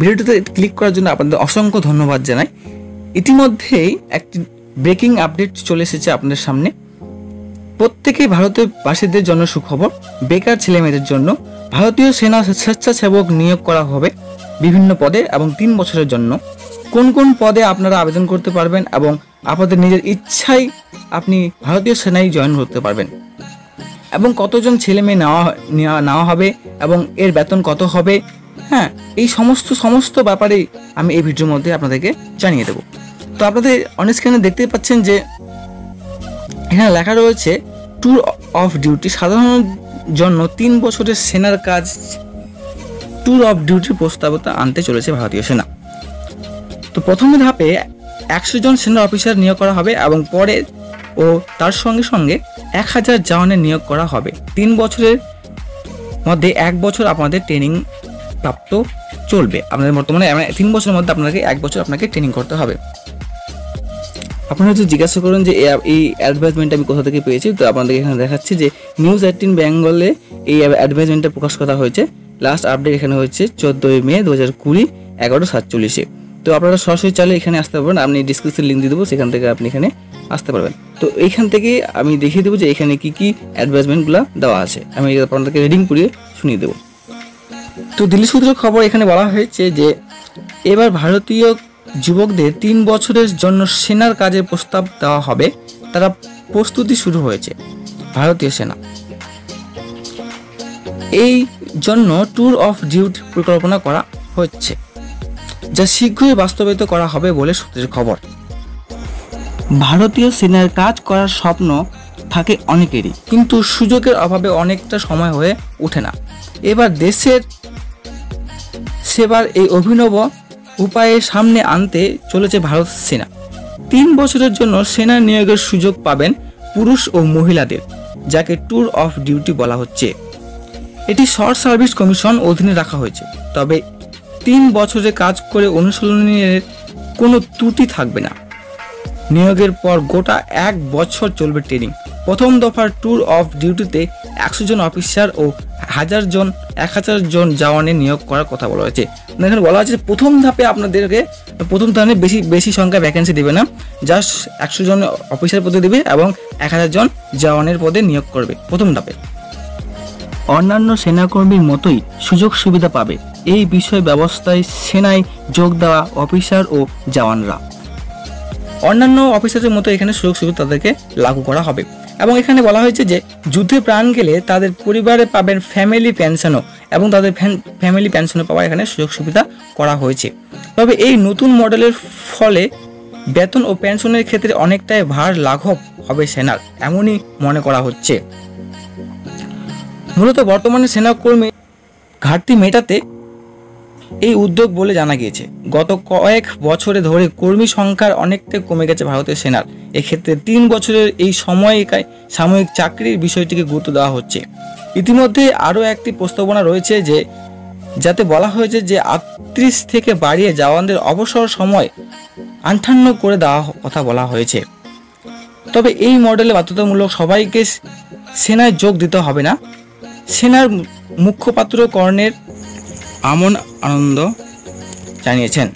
ভিডিওটিতে ক্লিক করার জন্য আপনাদের অসংখ্য ধন্যবাদ জানাই। ইতিমধ্যেই একটি ব্রেকিং আপডেট চলে এসেছে আপনাদের সামনে। প্রত্যেকেই ভারতীয় বাসীদের জন্য সুখবর, বেকার ছেলেমেয়েদের জন্য। ভারতীয় সেনা স্বেচ্ছাসেবক নিয়োগ করা হবে বিভিন্ন পদে এবং তিন বছরের জন্য। কোন কোন পদে আপনারা আবেদন করতে পারবেন এবং আপনাদের নিজের ইচ্ছাই আপনি ভারতীয় সেনায় জয়েন করতে পারবেন। এবং কতজন ছেলে মেয়ে নেওয়া নেওয়া হবে এবং এর বেতন কত হবে হ্যাঁ এই সমস্ত সমস্ত ব্যাপারেই আমি এই ভিডিওর মধ্যে আপনাদেরকে জানিয়ে দেবো। তো আপনাদের অনেক স্ক্রিনে দেখতেই পাচ্ছেন যে এখানে লেখা রয়েছে ট্যুর অফ ডিউটি সাধারণ জন্য তিন বছরের সেনার কাজ ট্যুর অফ ডিউটির প্রস্তাবতা আনতে চলেছে ভারতীয় সেনা। তো প্রথম ধাপে একশো জন সেনা অফিসার নিয়োগ করা হবে এবং পরে ও তার সঙ্গে সঙ্গে এক হাজার জওয়ানের নিয়োগ করা হবে। তিন বছরের মধ্যে এক বছর আপনাদের ট্রেনিং প্রাপ্ত চলবে। আপনাদের বর্তমানে মানে তিন বছরের মধ্যে আপনাকে, এক বছর আপনাকে ট্রেনিং করতে হবে। আপনারা যদি জিজ্ঞাসা করেন যে এই অ্যাডভার্টাইজমেন্ট আমি কোথা থেকে পেয়েছি? তো আপনাদের এখানে দেখাচ্ছি যে নিউজ এইটিন বেঙ্গলে এই অ্যাডভার্টাইজমেন্টটা প্রকাশ করা হয়েছে। লাস্ট আপডেট এখানে হচ্ছে চোদ্দোই মে দু হাজার কুড়ি এগারো সাতচল্লিশে। তো আপনারা সরাসরি চাইলে এখানে আসতে পারবেন। আমি ডিসক্রিপশন লিঙ্ক দিয়ে দেবো, সেখান থেকে আপনি এখানে আসতে পারবেন। তো এইখান থেকে আমি দেখিয়ে দেবো যে এখানে কি কি অ্যাডভার্টাইজমেন্টগুলো দেওয়া আছে। আমি আপনাদেরকে রিডিং করিয়ে শুনিয়ে দেবো। তো দিল্লি সূত্রের খবর এখানে বলা হয়েছে যে এবার ভারতীয় যুবকদের তিন বছরের জন্য সেনার কাজের প্রস্তাব দেওয়া হবে। তারা প্রস্তুতি শুরু হয়েছে ভারতীয় সেনা। এই জন্য ট্যুর অফ ডিউটি পরিকল্পনা করা হচ্ছে, যা শীঘ্রই বাস্তবায়িত করা হবে বলে সূত্রের খবর। ভারতীয় সেনার কাজ করার স্বপ্ন থাকে অনেকেরই। কিন্তু সুযোগের অভাবে অনেকটা সময় হয়ে ওঠে না। এবার দেশের সেবার এই অভিনব উপায়ে সামনে আনতে চলেছে ভারত সেনা। তিন বছরের জন্য সেনা নিয়োগের সুযোগ পাবেন পুরুষ ও মহিলাদের, যাকে ট্যুর অফ ডিউটি বলা হচ্ছে। এটি শর্ট সার্ভিস কমিশন অধীনে রাখা হয়েছে। তবে তিন বছরে কাজ করে অনুশীলনের কোনো ত্রুটি থাকবে না। নিয়োগের পর গোটা এক বছর চলবে ট্রেনিং। প্রথম দফার ট্যুর অফ ডিউটিতে একশো জন অফিসার ও হাজার জন, এক হাজার জন জওয়ানের নিয়োগ করার কথা বলা হয়েছে। এখানে বলা হয়েছে প্রথম ধাপে আপনাদেরকে, প্রথম ধাপে বেশি বেশি সংখ্যা ভ্যাকেন্সি দেবে না। জাস্ট একশো জন অফিসার পদে দেবে এবং এক হাজার জন জওয়ানের পদে নিয়োগ করবে প্রথম ধাপে। অন্যান্য সেনাকর্মীর মতোই সুযোগ সুবিধা পাবে। এই বিষয় ব্যবস্থায় সেনায় যোগ দেওয়া অফিসার ও জওয়ানরা। অন্যান্য অফিসারের মতো এখানে সুযোগ সুবিধা তাদেরকে লাগু করা হবে। এবং এখানে বলা হয়েছে যে যুদ্ধে প্রাণ গেলে তাদের পরিবারে পাবেন ফ্যামিলি পেনশনও এবং তাদের ফ্যামিলি পেনশনও পাওয়ার এখানে সুযোগ সুবিধা করা হয়েছে। তবে এই নতুন মডেলের ফলে বেতন ও পেনশনের ক্ষেত্রে অনেকটাই ভার লাঘব হবে সেনার, এমনই মনে করা হচ্ছে। মূলত বর্তমানে সেনাকর্মী ঘাটতি মেটাতে এই উদ্যোগ বলে জানা গিয়েছে। গত কয়েক বছরে ধরে কর্মী সংখ্যার অনেকটাই কমে গেছে ভারতের সেনার। এক্ষেত্রে তিন বছরের এই সময়কায় সাময়িক চাকরির বিষয়টিকে গুরুত্ব দেওয়া হচ্ছে। ইতিমধ্যে আরও একটি প্রস্তাবনা রয়েছে যে, যাতে বলা হয়েছে যে আটত্রিশ থেকে বাড়িয়ে জওয়ানদের অবসর সময় আটান্ন করে দেওয়া কথা বলা হয়েছে। তবে এই মডেলে বাধ্যতামূলক সবাইকে সেনায় যোগ দিতে হবে না। সেনার মুখপাত্র কর্ণের আমন আনন্দ জানিয়েছেন।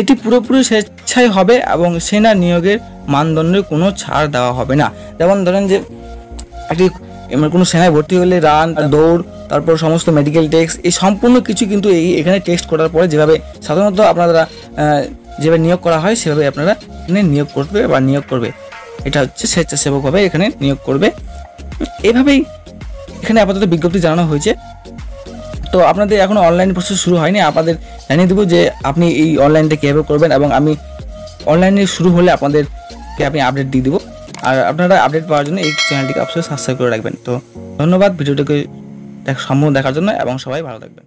এটি পুরোপুরি স্বেচ্ছায় হবে এবং সেনা নিয়োগের মানদণ্ডে কোনো ছাড় দেওয়া হবে না। যেমন ধরেন যে একটি কোনো সেনায় ভর্তি হলে রান, দৌড়, তারপর সমস্ত মেডিকেল টেক্স এই সম্পূর্ণ কিছু কিন্তু এই এখানে টেস্ট করার পরে যেভাবে সাধারণত আপনারা যেভাবে নিয়োগ করা হয়, সেভাবে আপনারা এখানে নিয়োগ করবে বা নিয়োগ করবে। এটা হচ্ছে স্বেচ্ছাসেবকভাবে এখানে নিয়োগ করবে। এভাবেই এখানে আপাতত বিজ্ঞপ্তি জানানো হয়েছে। তো আপনাদের এখন অনলাইন প্রসেস শুরু হয়নি, আপনাদের জানিয়ে দেবো যে আপনি এই অনলাইনটা কীভাবে করবেন এবং আমি অনলাইনে শুরু হলে আপনাদেরকে আমি আপডেট দিয়ে দেবো। আর আপনারা আপডেট পাওয়ার জন্য এই চ্যানেলটিকে অবশ্যই সাবস্ক্রাইব করে রাখবেন। তো ধন্যবাদ, ভিডিওটাকে সম্ভব দেখার জন্য এবং সবাই ভালো থাকবেন।